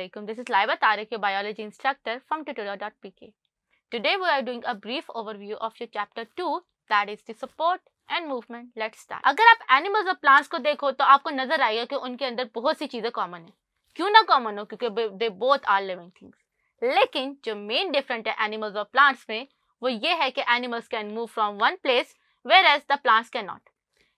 Hello student, Assalamu alaikum. This is Laiba Tariq, your biology instructor from tutorial.pk. Today we are doing a brief overview of your chapter 2 that is the support and movement. Let's start. अगर आप animals और plants को देखो तो आपको नज़र आएगा कि उनके अंदर बहुत सी चीज़ें common है क्यों ना common हो क्योंकि they both are living things. लेकिन जो main different है animals और plants में वो ये है कि animals can move from one place whereas the plants cannot.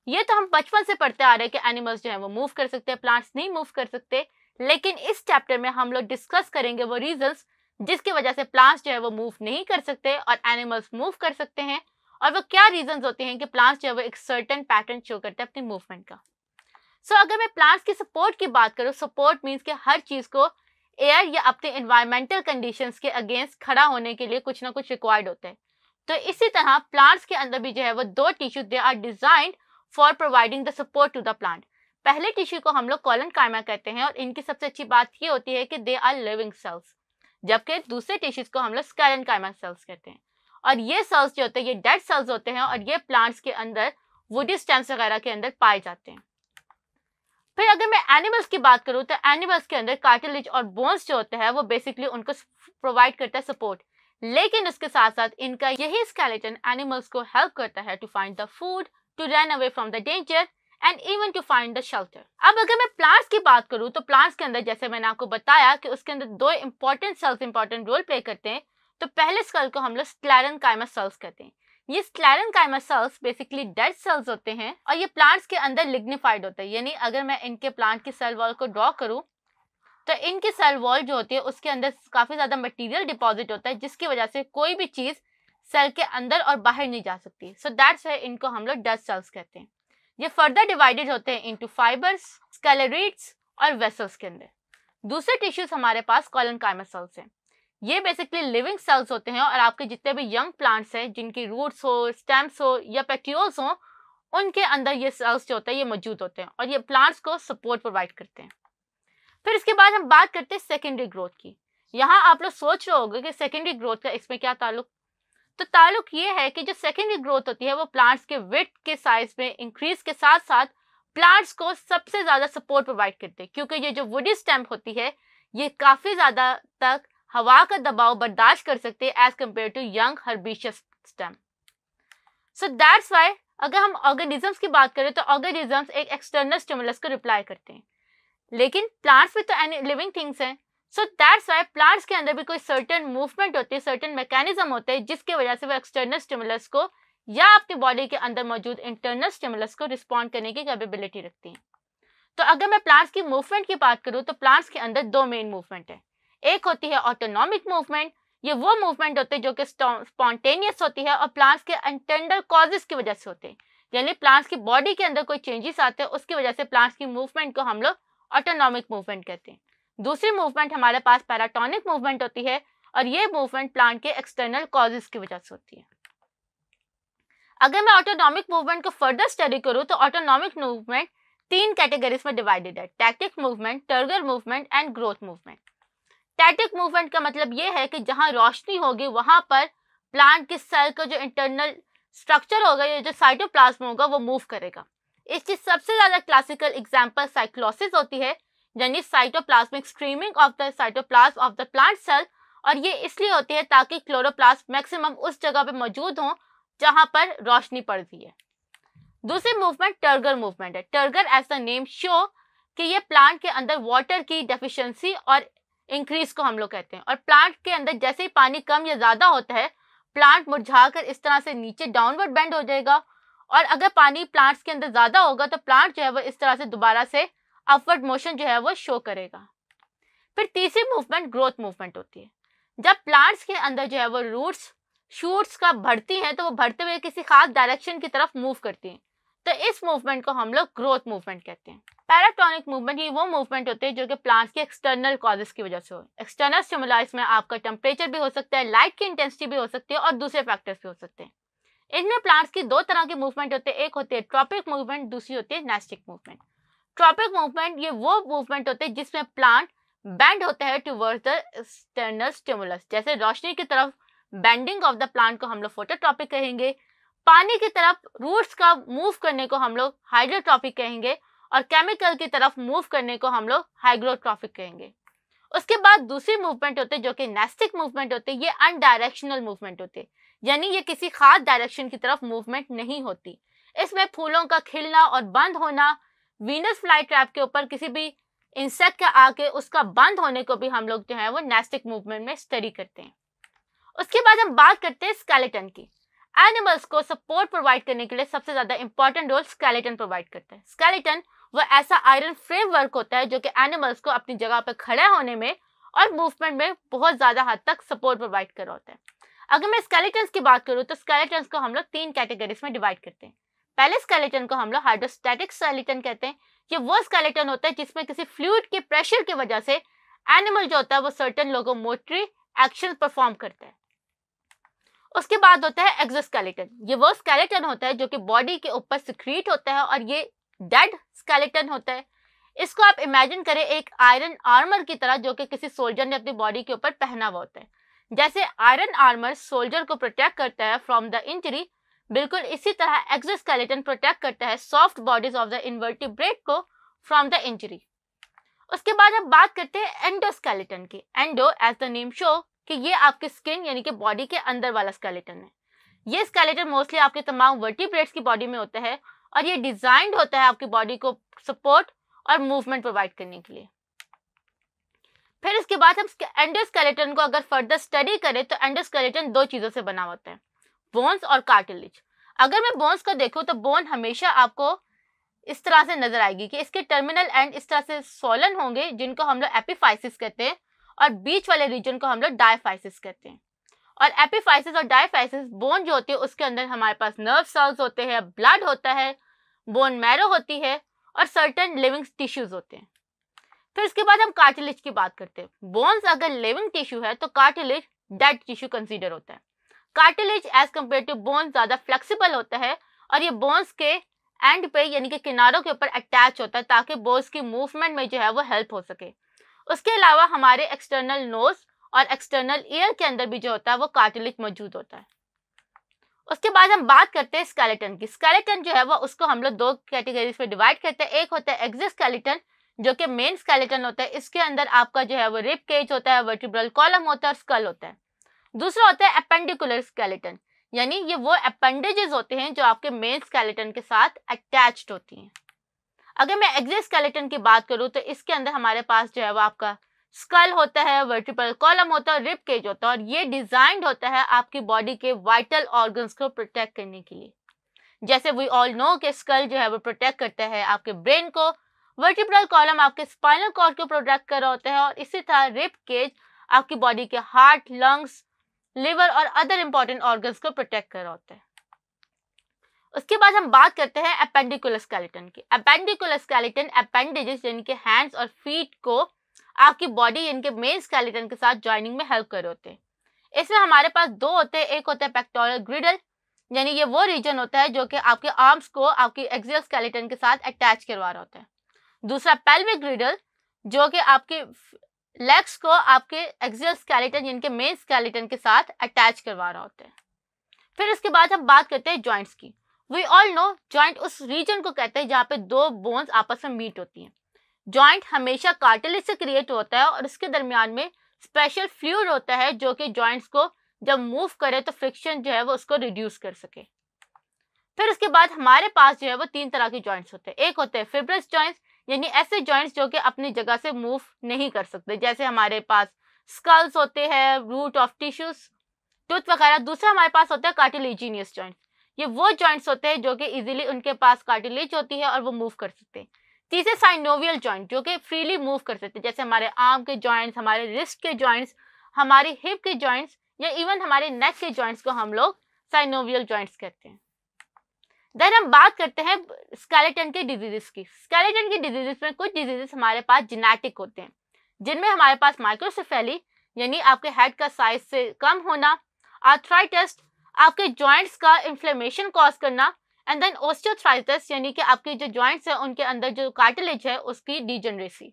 ये तो हम बचपन से पढ़ते आ रहे हैं कि एनिमल्स जो है वो मूव कर सकते हैं प्लांट्स नहीं मूव कर सकते लेकिन इस चैप्टर में हम लोग डिस्कस करेंगे वो रीजंस जिसकी वजह से प्लांट्स जो है वो मूव नहीं कर सकते और एनिमल्स मूव कर सकते हैं और वो क्या रीजंस होते हैं कि प्लांट्स जो है वो एक सर्टन पैटर्न शो करते हैं अपनी मूवमेंट का। सो so, अगर मैं प्लांट्स की सपोर्ट की बात करूँ सपोर्ट मीन्स कि हर चीज़ को एयर या अपने इन्वायरमेंटल कंडीशंस के अगेंस्ट खड़ा होने के लिए कुछ ना कुछ रिक्वायर्ड होता है। तो इसी तरह प्लांट्स के अंदर भी जो है वो दो tissue they are designed for providing the support to the plant पहले टिश्यू को हम लोग कॉलन कायमा कहते हैं और इनकी सबसे अच्छी बात ये होती है कि दे आर लिविंग सेल्स जबकि दूसरे टिश्यूज को हम लोग स्कैलन कायमा सेल्स कहते हैं। और ये सेल्स जो होते हैं, ये डेड सेल्स होते हैं और ये प्लांट्स के अंदर वुडी स्टेम्स वगैरह के अंदर पाए जाते हैं। फिर अगर मैं एनिमल्स की बात करूँ तो एनिमल्स के अंदर कार्टिलेज और बोन्स जो होते हैं, वो बेसिकली उनको प्रोवाइड करता है सपोर्ट लेकिन उसके साथ साथ इनका यही स्केलेटन एनिमल्स को हेल्प करता है to find the food to run away from the danger and even to find the shelter अब अगर मैं प्लांट्स की बात करूँ तो प्लांट्स के अंदर जैसे मैंने आपको बताया कि उसके अंदर दो important cells important role play करते हैं तो पहले सेल को हम लोग स्लैरन कायमा सेल्स कहते हैं। ये स्लैरन कायमा सेल्स बेसिकली डेड सेल्स होते हैं और ये प्लांट्स के अंदर लिग्निफाइड होते हैं। यानी अगर मैं इनके प्लांट की सेल वॉल को ड्रॉ करूँ तो इनकी सेल वॉल जो होती है, उसके अंदर काफ़ी ज़्यादा मटेरियल डिपॉजिट होता है, जिसकी वजह से कोई भी चीज़ सेल के अंदर और बाहर नहीं जा सकती। सो दैट्स है इनको हम लोग डस्ट सेल्स कहते हैं। ये फर्दर डिवाइडेड होते हैं इंटू फाइबर्स स्केलेरिट्स और वेसल्स के अंदर। दूसरे टिश्यूज हमारे पास कॉलन काइमा सेल्स हैं। ये बेसिकली लिविंग सेल्स होते हैं और आपके जितने भी यंग प्लांट्स हैं, जिनकी रूट्स हो स्टेम्स हो या पेट्यूल्स हो, उनके अंदर ये सेल्स जो होते हैं, ये मौजूद होते हैं और ये प्लांट्स को सपोर्ट प्रोवाइड करते हैं। फिर इसके बाद हम बात करते हैं सेकेंडरी ग्रोथ की। यहाँ आप लोग सोच रहे होंगे कि सेकेंडरी ग्रोथ का इसमें क्या ताल्लुक तो ताल्लुक ये है कि जो सेकेंडरी ग्रोथ होती है, वो प्लांट्स के वेट के साइज़ में इंक्रीज के साथ साथ प्लांट्स को सबसे ज़्यादा सपोर्ट प्रोवाइड करते हैं। क्योंकि ये जो वुडी स्टैम्प होती है, ये काफ़ी ज़्यादा तक हवा का दबाव बर्दाश्त कर सकते हैं as compare to young herbaceous stem so that's why अगर हम ऑर्गेनिजम्स की बात करें तो ऑर्गेनिजम्स एक एक्सटर्नल स्टिमुलस को रिप्लाई करते हैं। लेकिन प्लांट्स भी तो लिविंग थिंग्स हैं। सो दैट्स वाई प्लांट्स के अंदर भी कोई सर्टन मूवमेंट होती है सर्टन मैकेनिज्म होते हैं, जिसकी वजह से वो एक्सटर्नल स्टिमुलस को या अपनी बॉडी के अंदर मौजूद इंटरनल स्टिमुलस को रिस्पॉन्ड करने की कैपेबिलिटी रखती हैं। तो अगर मैं प्लांट्स की मूवमेंट की बात करूँ तो प्लांट्स के अंदर दो मेन मूवमेंट है। एक होती है ऑटोनॉमिक मूवमेंट ये वो मूवमेंट होते हैं जो कि स्पॉन्टेनियस होती है और प्लांट्स के इंटरनल कॉजेज की वजह से होते हैं। यानी प्लांट्स की बॉडी के अंदर कोई चेंजेस आते हैं, उसकी वजह से प्लांट्स की मूवमेंट को हम लोग ऑटोनॉमिक मूवमेंट कहते हैं। दूसरी मूवमेंट हमारे पास पैराटोनिक मूवमेंट होती है और ये मूवमेंट प्लांट के एक्सटर्नल कॉजेज की वजह से होती है। अगर मैं ऑटोनॉमिक मूवमेंट को फर्दर स्टडी करूँ तो ऑटोनॉमिक मूवमेंट तीन कैटेगरीज में डिवाइडेड है tactic movement turgor movement and growth movement tactic movement का मतलब ये है कि जहाँ रोशनी होगी, वहाँ पर प्लांट के सेल का जो इंटरनल स्ट्रक्चर होगा, या जो साइटोप्लाज्म होगा, वो मूव करेगा। इसकी सबसे ज़्यादा क्लासिकल एग्ज़ाम्पल साइक्लोसिस होती है यानी cytoplasmic streaming of the cytoplasm of the plant cell और ये इसलिए होती है ताकि क्लोरोप्लास्ट मैक्सिमम उस जगह पे मौजूद हो जहाँ पर रोशनी पड़ती है। दूसरी मूवमेंट टर्गर मूवमेंट है। Turgor as the name show कि ये प्लांट के अंदर वाटर की डेफिशिएंसी और इंक्रीज को हम लोग कहते हैं। और प्लांट के अंदर जैसे ही पानी कम या ज़्यादा होता है प्लांट मुरझाकर इस तरह से नीचे डाउनवर्ड बेंड हो जाएगा। और अगर पानी प्लांट्स के अंदर ज़्यादा होगा तो प्लांट जो है वो इस तरह से दोबारा से अपवर्ड मोशन जो है वो शो करेगा। फिर तीसरी मूवमेंट ग्रोथ मूवमेंट होती है। जब प्लांट्स के अंदर जो है वो रूट्स शूट्स का बढ़ती हैं तो वो बढ़ते हुए किसी खास डायरेक्शन की तरफ़ मूव करती हैं। तो इस मूवमेंट को हम लोग ग्रोथ मूवमेंट कहते हैं। पैराटोनिक मूवमेंट ये वो मूवमेंट होते हैं जो कि प्लांट्स के एक्सटर्नल कॉजेस की वजह से हो। एक्सटर्नल स्टिमुलाइज में आपका टेम्परेचर भी हो सकता है लाइट की इंटेंसिटी भी हो सकती है और दूसरे फैक्टर्स भी हो सकते हैं। इनमें प्लांट्स की दो तरह के मूवमेंट होते हैं। एक होती है ट्रॉपिक मूवमेंट दूसरी होती है नेस्टिक मूवमेंट ट्रॉपिक मूवमेंट, ये वो मूवमेंट होते हैं जिसमें प्लांट बैंड होता है टूवर्ड्स द एक्सटर्नल स्टिमुलस जैसे रोशनी की तरफ़ बेंडिंग ऑफ़ द प्लांट को हम लोग फोटोट्रॉपिक कहेंगे, पानी की तरफ़ रूट्स का मूव करने को हम लोग हाइड्रोट्रॉपिक कहेंगे और केमिकल की तरफ़ मूव करने को हम लोग हाइग्रोट्रॉपिक कहेंगे। उसके बाद दूसरी मूवमेंट होते हैं जो कि नेस्टिक मूवमेंट होते हैं, ये अनडायरेक्शनल मूवमेंट होते हैं। यानी ये किसी खास डायरेक्शन की तरफ़ मूवमेंट नहीं होती। इसमें फूलों का खिलना और बंद होना वीनस फ्लाई ट्रैप के ऊपर किसी भी इंसेक्ट के आके उसका बंद होने को भी हम लोग जो है वो नेस्टिक मूवमेंट में स्टडी करते हैं। उसके बाद हम बात करते हैं स्केलेटन की। एनिमल्स को सपोर्ट प्रोवाइड करने के लिए सबसे ज़्यादा इंपॉर्टेंट रोल स्केलेटन प्रोवाइड करता है। स्केलेटन वो ऐसा आयरन फ्रेमवर्क होता है जो कि एनिमल्स को अपनी जगह पर खड़े होने में और मूवमेंट में बहुत ज़्यादा हद तक सपोर्ट प्रोवाइड कर रहा होता है। अगर मैं स्केलेटन्स की बात करूँ तो स्केलेटन्स को हम लोग तीन कैटेगरीज में डिवाइड करते हैं। पहले स्केलेटन को हम लोग हाइड्रोस्टैटिक स्केलेटन कहते हैं। ये वो स्केलेटन होता है जिसमें किसी फ्लूड के प्रेशर की वजह से एनिमल जो होता है वो सर्टन लोकोमोटरी एक्शन परफॉर्म करता है। उसके बाद होता है एक्जोस्केलेटन ये वो स्केलेटन होता है जो कि बॉडी के ऊपर सिक्रीट होता है और ये डेड स्केलेटन होता है। इसको आप इमेजिन करें, एक आयरन आर्मर की तरह जो कि किसी सोल्जर ने अपनी बॉडी के ऊपर पहना हुआ होता है। जैसे आयरन आर्मर सोल्जर को प्रोटेक्ट करता है फ्रॉम द इंजरी बिल्कुल इसी तरह एक्जोस्केलेटन प्रोटेक्ट करता है soft bodies of the invertebrate को फ्रॉम द इंजरी उसके बाद हम बात करते हैं एंडोस्केलेटन की. Endo as the name show कि ये आपके स्किन यानी कि बॉडी के अंदर वाला स्केलेटन है. ये स्केलेटन मोस्टली आपके तमाम वर्टिब्रेट्स की बॉडी में होता है और ये डिजाइंड होता है आपकी बॉडी को सपोर्ट और मूवमेंट प्रोवाइड करने के लिए. फिर इसके बाद हम एंडोस्केलेटन को अगर फर्दर स्टडी करें तो एंडोस्केलेटन दो चीज़ों से बना होता है. बोन्स और कार्टिलेज अगर मैं बोन्स को देखूँ तो बोन हमेशा आपको इस तरह से नज़र आएगी कि इसके टर्मिनल एंड इस तरह से सोलन होंगे, जिनको हम लोग एपिफाइसिस कहते हैं, और बीच वाले रीजन को हम लोग डायफाइसिस कहते हैं. और एपिफाइसिस और डायफाइसिस बोन जो होती है, उसके अंदर हमारे पास नर्व सेल्स होते हैं ब्लड होता है बोन मैरो होती है, और सर्टन लिविंग टिश्यूज होते हैं. फिर इसके बाद हम कार्टिलेज की बात करते हैं. बोन्स अगर लिविंग टिश्यू है तो कार्टिलेज डेड टिश्यू कंसीडर होता है. Cartilage as compare to bone ज़्यादा फ्लेक्सिबल होता है और ये बोन्स के एंड पे, यानी कि किनारों के ऊपर अटैच होता है ताकि बोन्स की मूवमेंट में जो है वो हेल्प हो सके। उसके अलावा हमारे एक्सटर्नल नोज़ और एक्सटर्नल ईयर के अंदर भी जो होता है वो कार्टिलेज मौजूद होता है। उसके बाद हम बात करते हैं स्केलेटन की। स्केलेटन जो है वो, उसको हम लोग दो कैटेगरीज में डिवाइड करते हैं। एक होता है एक्जिस्केलेटन जो कि मेन स्केलेटन होता है। इसके अंदर आपका जो है वो रिप केज होता है वर्टिब्रल कॉलम होता है और स्कल होता है। दूसरा होता है अपेंडिकुलर स्केलेटन यानी ये वो अपेंडेजेस होते हैं जो आपके मेन स्केलेटन के साथ अटैच्ड होती हैं। अगर मैं एक्जिस्केलेटन की बात करूँ तो इसके अंदर हमारे पास जो है वो आपका स्कल होता है वर्टिपल कॉलम होता है रिप केज होता है, और ये डिजाइंड होता है आपकी बॉडी के वाइटल ऑर्गन्स को प्रोटेक्ट करने के लिए। जैसे वी ऑल नो कि स्कल जो है वो प्रोटेक्ट करता है आपके ब्रेन को वर्टिब्रल कॉलम आपके स्पाइनल कॉर्ड को प्रोटेक्ट कर रहा होता है, और इसी तरह रिप केज आपकी बॉडी के हार्ट लंग्स लिवर और अदर इंपॉर्टेंट ऑर्गन्स को प्रोटेक्ट कर रहा होता है। उसके बाद हम बात करते हैं अपेंडिकुलर स्केलेटन की। अपेंडिकुलर स्केलेटन अपेंडेजेस यानी कि हैंड्स और फीट को आपकी बॉडी इनके मेन स्केलेटन के साथ ज्वाइनिंग में हेल्प कर होते हैं। इसमें हमारे पास दो होते हैं, एक होता है पेक्टोरल ग्रिडल यानी ये वो रीजन होता है जो कि आपके आर्म्स को आपकी एक्सियल स्केलेटन के साथ अटैच करवा रहा होता है। दूसरा पेल्विक ग्रिडल जो कि आपके लेग्स को आपके एक्सियल स्केलेटन जिनके मेन स्केलेटन के साथ अटैच करवा रहा होता है। फिर इसके बाद हम बात करते हैं जॉइंट्स की। वी ऑल नो जॉइंट उस रीजन को कहते हैं जहाँ पे दो बोन्स आपस में मीट होती हैं। जॉइंट हमेशा कार्टिलेज से क्रिएट होता है और इसके दरमियान में स्पेशल फ्लूड होता है जो कि जॉइंट्स को जब मूव करे तो फ्रिक्शन जो है वो उसको रिड्यूस कर सके। फिर उसके बाद हमारे पास जो है वो तीन तरह के जॉइंट्स होते हैं। एक होते हैं फिब्रस जॉइंट्स यानी ऐसे जॉइंट्स जो कि अपनी जगह से मूव नहीं कर सकते। जैसे हमारे पास स्कल्स होते हैं रूट ऑफ़ टिश्यूज टूथ वगैरह, दूसरा हमारे पास होता है कार्टिलेजिनियस जॉइंट्स ये वो जॉइंट्स होते हैं जो कि इजीली उनके पास कार्टिलेज होती है और वो मूव कर सकते हैं। तीसरे साइनोवियल जॉइंट जो कि फ्रीली मूव कर सकते हैं। जैसे हमारे आर्म के जॉइंट्स हमारे रिस्ट के जॉइंट्स हमारे हिप के जॉइंट्स या इवन हमारे नेक के जॉइंट्स को हम लोग साइनोवियल जॉइंट्स कहते हैं। देन हम बात करते हैं स्केलेटन के डिजीजेस की। स्केलेटन की डिजीजेस में कुछ डिजीजेस हमारे पास जेनेटिक होते हैं, जिनमें हमारे पास माइक्रोसेफेली यानी आपके हेड का साइज़ से कम होना आर्थराइटिस आपके जॉइंट्स का इन्फ्लेमेशन कॉज करना एंड देन ओस्टियोथ्राइटिस यानी कि आपके जो जॉइंट्स हैं, उनके अंदर जो कार्टिलेज है, उसकी डिजनरेसी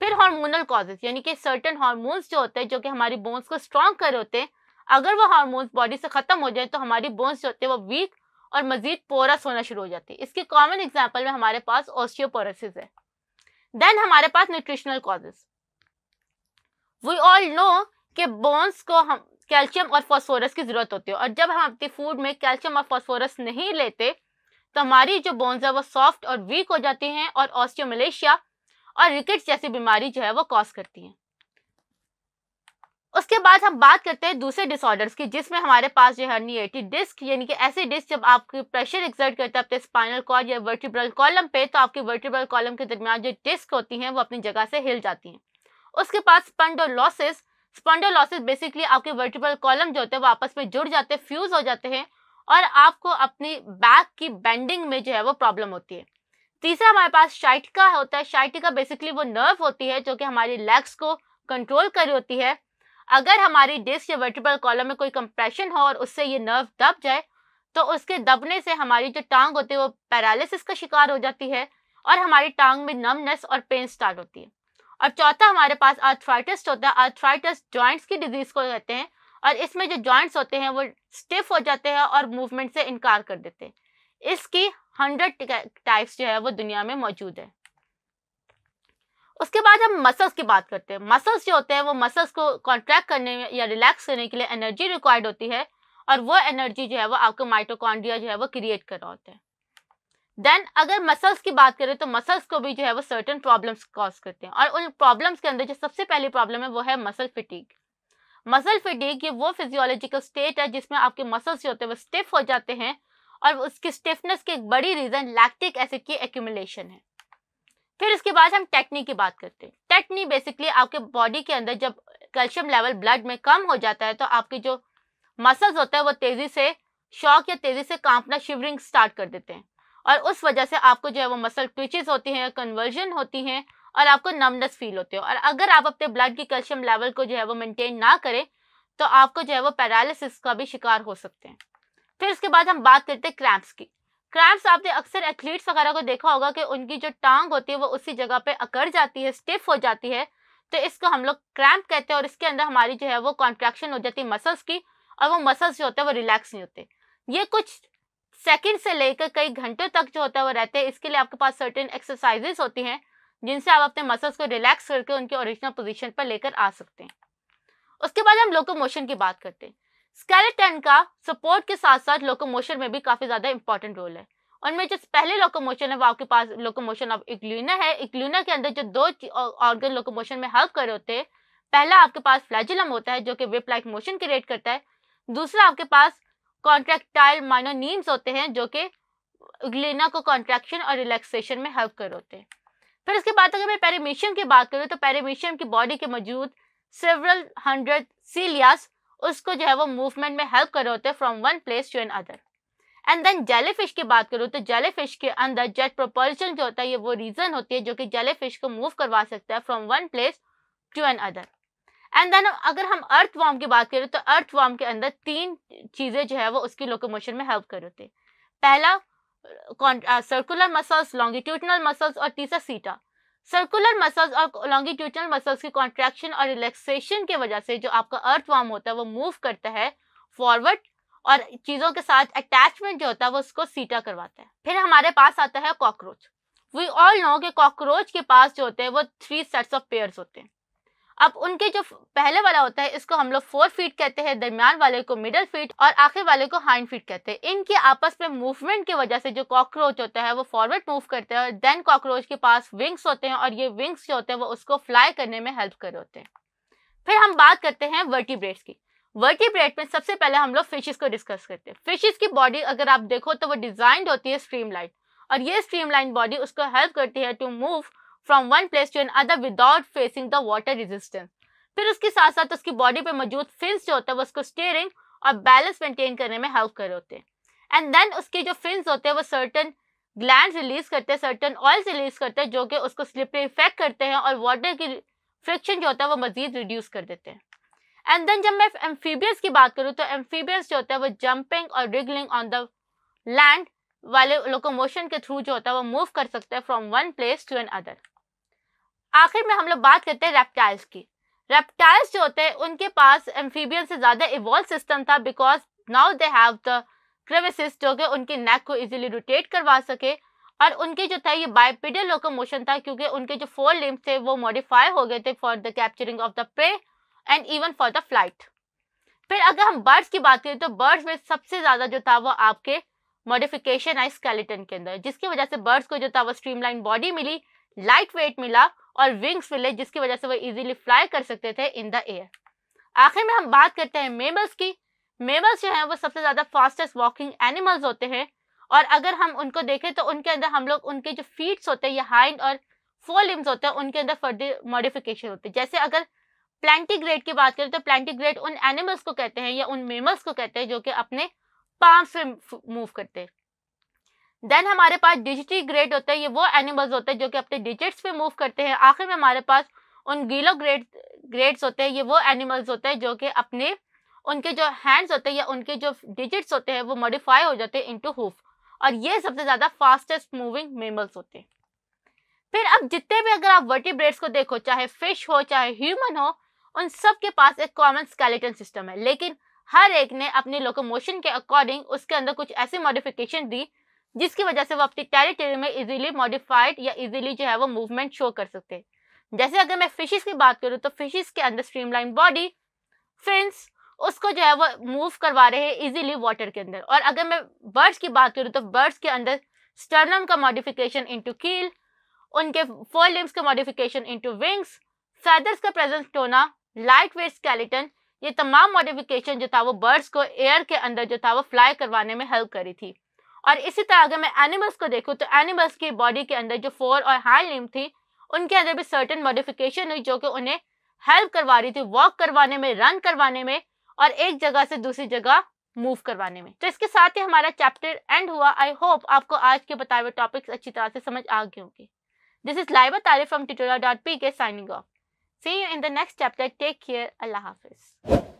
फिर हार्मोनल कॉजेज यानी कि सर्टन हार्मोन्स जो होते हैं, जो कि हमारी बोन्स को स्ट्रॉन्ग कर होते हैं, अगर वो हार्मोन्स बॉडी से खत्म हो जाए तो हमारी बोन्स जो होते हैं, वो वीक और मजीद पोरस होना शुरू हो जाती है। इसके कॉमन एग्ज़ाम्पल में हमारे पास ऑस्टियोपोरोसिस है। देन हमारे पास nutritional causes we all know कि बोन्स को हम कैल्शियम और फॉस्फोरस की ज़रूरत होती है। और जब हम अपनी फ़ूड में कैल्शियम और फॉस्फोरस नहीं लेते तो हमारी जो बोन्स है वो सॉफ्ट और वीक हो जाती हैं और ऑस्टियोमलेशिया और रिकेट्स जैसी बीमारी जो है वो कॉज करती हैं। उसके बाद हम बात करते हैं दूसरे डिसऑर्डर्स की, जिसमें हमारे पास जो है डिस्क यानी कि ऐसे डिस्क जब आपकी प्रेशर एक्सर्ट करते हैं अपने स्पाइनल कॉर्ड या वर्टिब्रल कॉलम पे तो आपके वर्टिब्रल कॉलम के दरमियान जो डिस्क होती हैं, वो अपनी जगह से हिल जाती हैं। उसके पास स्पंडोलॉसिस स्पॉन्डोलॉसिस बेसिकली आपके वर्टिब्रल कॉलम जो होते हैं, वो आपस में जुड़ जाते हैं फ्यूज हो जाते हैं, और आपको अपनी बैक की बेंडिंग में जो है वो प्रॉब्लम होती है। तीसरा हमारे पास शाइटिका होता है शाइटिका बेसिकली वो नर्व होती है, जो कि हमारी लेग्स को कंट्रोल कर रही होती है अगर हमारी डिस्क या वर्टिब्रल कॉलम में कोई कंप्रेशन हो और उससे ये नर्व दब जाए तो उसके दबने से हमारी जो टांग होती है वो पैरालिसिस का शिकार हो जाती है और हमारी टांग में नमनेस और पेन स्टार्ट होती है। और चौथा हमारे पास आर्थराइटिस होता है आर्थराइटिस जॉइंट्स की डिज़ीज़ को कहते हैं और इसमें जो जॉइंट्स होते हैं वो स्टिफ हो जाते हैं और मूवमेंट से इनकार कर देते हैं। इसकी हंड्रेड टाइप्स जो है वो दुनिया में मौजूद है। उसके बाद हम मसल्स की बात करते हैं। मसल्स जो होते हैं, वो मसल्स को कॉन्ट्रैक्ट करने में या रिलैक्स करने के लिए एनर्जी रिक्वायर्ड होती है और वो एनर्जी जो है, वो आपको माइटोकॉन्ड्रिया जो है, वो क्रिएट कर रहा होता है। देन अगर मसल्स की बात करें तो मसल्स को भी जो है, वो सर्टन प्रॉब्लम्स कॉज करते हैं और उन प्रॉब्लम्स के अंदर जो सबसे पहली प्रॉब्लम है, वो है मसल फिटीक मसल फिटीक ये वो फिजियोलॉजिकल स्टेट है, जिसमें आपके मसल्स जो होते हैं, वो स्टिफ हो जाते हैं और उसकी स्टिफनेस की एक बड़ी रीजन लैक्टिक एसिड की एक्यूमुलेशन है। फिर इसके बाद हम टेक्नी की बात करते हैं। टेक्नी बेसिकली आपके बॉडी के अंदर जब कैल्शियम लेवल ब्लड में कम हो जाता है तो आपके जो मसल्स होते हैं, वो तेज़ी से शॉक या तेज़ी से कांपना शिवरिंग स्टार्ट कर देते हैं। और उस वजह से आपको जो है वो मसल ट्विचेस होती हैं कन्वर्जन होती हैं, और आपको नमनेस फील होती है। और अगर आप अपने ब्लड की कैल्शियम लेवल को जो है वो मेंटेन ना करें तो आपको जो है वो पैरालिसिस का भी शिकार हो सकते हैं। फिर उसके बाद हम बात करते हैं क्रैम्प्स की। क्रैम्प्स आपने अक्सर एथलीट्स वगैरह को देखा होगा कि उनकी जो टांग होती है, वो उसी जगह पे अकड़ जाती है स्टिफ हो जाती है। तो इसको हम लोग क्रैम्प कहते हैं और इसके अंदर हमारी जो है वो कॉन्ट्रैक्शन हो जाती है मसल्स की और वो मसल्स जो होते हैं वो रिलैक्स नहीं होते। ये कुछ सेकंड से लेकर कई घंटों तक जो होता है वो रहते हैं। इसके लिए आपके पास सर्टेन एक्सरसाइजेस होती हैं, जिनसे आप अपने मसल्स को रिलैक्स करके उनके ओरिजिनल पोजिशन पर लेकर आ सकते हैं। उसके बाद हम लोकोमोशन की बात करते हैं। स्केलेटन का सपोर्ट के साथ साथ लोकोमोशन में भी काफ़ी ज़्यादा इंपॉर्टेंट रोल है। उनमें जो पहले लोकोमोशन है, वो आपके पास लोकोमोशन ऑफ़ इक्लूना है। इक्लूना के अंदर जो दो ऑर्गन लोकोमोशन में हेल्प कर होते हैं, पहला आपके पास फ्लैजुलम होता है, जो कि विप लाइक मोशन क्रिएट करता है। दूसरा आपके पास कॉन्ट्रेक्टाइल माइनोनीम्स होते हैं, जो कि ग्लिना को कॉन्ट्रैक्शन और रिलैक्सेशन में हेल्प कर होते हैं। फिर उसके बाद अगर मैं पेरीमीशियम की बात करूँ तो पेरीमीशियम की बॉडी के मौजूद सेवरल हंड्रेड सीलियास उसको जो है वो मूवमेंट में हेल्प कर रहे होते हैं from one place to another and then jellyfish की बात करूँ तो जेलीफिश के अंदर जेट प्रोपल्शन जो होता है, ये वो रीजन होती है जो कि जेलीफिश को मूव करवा सकता है from one place to another and then अगर हम अर्थ वॉर्म की बात करें तो अर्थ वार्म के अंदर तीन चीज़ें जो है वो उसकी लोकोमोशन में हेल्प कर होते हैं. पहला सर्कुलर मसल्स लॉन्गिट्यूटनल मसल्स और तीसरा सीटा सर्कुलर मसल्स और लॉन्गिट्यूटनल मसल्स की कॉन्ट्रैक्शन और रिलैक्सेशन की वजह से जो आपका अर्थ वार्म होता है, वो मूव करता है फॉरवर्ड और चीज़ों के साथ अटैचमेंट जो होता है, वो उसको सीटा करवाता है। फिर हमारे पास आता है कॉकरोच वी ऑल नो के कॉकरोच के पास जो होते हैं, वो थ्री सेट्स ऑफ़ पेयर्स होते हैं। अब उनके जो पहले वाला होता है, इसको हम लोग फोर फीट कहते हैं, दरमियान वाले को मिडल फीट और आखिर वाले को हाइंड फीट कहते हैं। इनके आपस में मूवमेंट की वजह से जो कॉकरोच होता है, वो फॉरवर्ड मूव करते हैं देन कॉकरोच के पास विंग्स होते हैं और ये विंग्स जो होते हैं, वो उसको फ्लाई करने में हेल्प कर होते हैं। फिर हम बात करते हैं वर्टिब्रेट्स की। वर्टिब्रेट में सबसे पहले हम लोग फिशेस को डिस्कस करते हैं। फिशेस की बॉडी अगर आप देखो तो वो डिजाइंड होती है स्ट्रीमलाइन और ये स्ट्रीमलाइन बॉडी उसको हेल्प करती है to move from one place to another without facing the water resistance फिर उसके साथ साथ उसकी बॉडी पे मौजूद फिन्स जो होता है, वो उसको स्टेयरिंग और बैलेंस मेंटेन करने में हेल्प कर रहे होते हैं। एंड देन उसके जो फिन्स होते हैं, वो सर्टन ग्लैंड रिलीज़ करते हैं सर्टन ऑयल रिलीज़ करते हैं, जो कि उसको स्लिपरी इफ़ेक्ट करते हैं और वाटर की फ्रिक्शन जो होता है, वो मजीद रिड्यूस कर देते हैं। एंड देन जब मैं एम्फीबियंस की बात करूँ तो एम्फीबियंस जो होता है, वो जंपिंग और रिगलिंग ऑन द लैंड वाले लोकोमोशन के थ्रू जो होता है, वो मूव कर सकते हैं from one place to another आखिर में हम लोग बात करते हैं रेप्टाइल्स की। रेप्टाइल्स जो होते हैं, उनके पास एम्फीबियन से ज़्यादा इवॉल्व सिस्टम था because now they have the crevices जो कि उनके नेक को इजीली रोटेट करवा सके। और उनके जो था, ये बायपिडल लोकोमोशन था, क्योंकि उनके जो फोर लिम्स थे, वो मॉडिफाई हो गए थे for the capturing of the prey and even for the flight फिर अगर हम बर्ड्स की बात करें तो बर्ड्स में सबसे ज़्यादा जो था, वो आपके मॉडिफिकेशन आई स्केलेटन के अंदर, जिसकी वजह से बर्ड्स को जो था, वो स्ट्रीमलाइन बॉडी मिली लाइट वेट मिला और विंग्स मिले जिसकी वजह से वो इजीली फ्लाई कर सकते थे इन द एयर आखिर में हम बात करते हैं मेमल्स की। मेमल्स जो हैं, वो सबसे ज़्यादा फास्टेस्ट वॉकिंग एनिमल्स होते हैं। और अगर हम उनको देखें तो उनके अंदर हम लोग उनके जो फीट्स होते हैं, या हाइंड और फोर लिम्स होते हैं, उनके अंदर फर्दर मॉडिफिकेशन होती है। जैसे अगर प्लांटीग्रेड की बात करें तो प्लांटीग्रेड उन एनिमल्स को कहते हैं, या उन मेमल्स को कहते हैं, जो कि अपने पाम से मूव करते हैं। देन हमारे पास डिजिटी ग्रेड होते हैं, ये वो एनिमल्स होते हैं जो कि अपने डिजिट्स पे मूव करते हैं। आखिर में हमारे पास उन गीलो ग्रेड ग्रेड्स होते हैं, ये वो एनिमल्स होते हैं जो कि अपने, उनके जो हैंड्स होते हैं या उनके जो डिजिट्स होते हैं, वो मॉडिफाई हो जाते हैं इनटू हुफ और ये सबसे ज़्यादा फास्टेस्ट मूविंग मेमल्स होते हैं। फिर अब जितने भी अगर आप वर्टिब्रेट्स को देखो, चाहे फ़िश हो, चाहे ह्यूमन हो, उन सब के पास एक कॉमन स्केलेटन सिस्टम है। लेकिन हर एक ने अपनी लोकोमोशन के अकॉर्डिंग उसके अंदर कुछ ऐसी मॉडिफिकेशन दी जिसकी वजह से वो अपनी टेरिटरी में इजीली मॉडिफाइड या इजीली जो है वो मूवमेंट शो कर सकते हैं। जैसे अगर मैं फिशिस की बात करूँ तो फिशिस के अंदर स्ट्रीमलाइन बॉडी फिंस उसको जो है वो मूव करवा रहे हैं इजीली वाटर के अंदर। और अगर मैं बर्ड्स की बात करूँ तो बर्ड्स के अंदर स्टर्नम का मॉडिफिकेशन इंटू कील उनके फोर लिम्स का मॉडिफिकेशन इनटू विंग्स फैदर्स का प्रेजेंस टोना लाइट वेट स्केलेटन ये तमाम मॉडिफिकेशन जो था वो बर्ड्स को एयर के अंदर जो था वो फ्लाई करवाने में हेल्प करी थी। और इसी तरह अगर मैं एनिमल्स को देखूँ तो एनिमल्स की बॉडी के अंदर जो फोर और हाई लिम थी, उनके अंदर भी सर्टन मॉडिफिकेशन हुई, जो कि उन्हें हेल्प करवा रही थी वॉक करवाने में रन करवाने में और एक जगह से दूसरी जगह मूव करवाने में। तो इसके साथ ही हमारा चैप्टर एंड हुआ। आई होप आपको आज के बताए हुए टॉपिक्स अच्छी तरह से समझ आ गए होंगे। This is live Tarif from tutorial dot P K signing off see you in the next chapter take care Allah Hafiz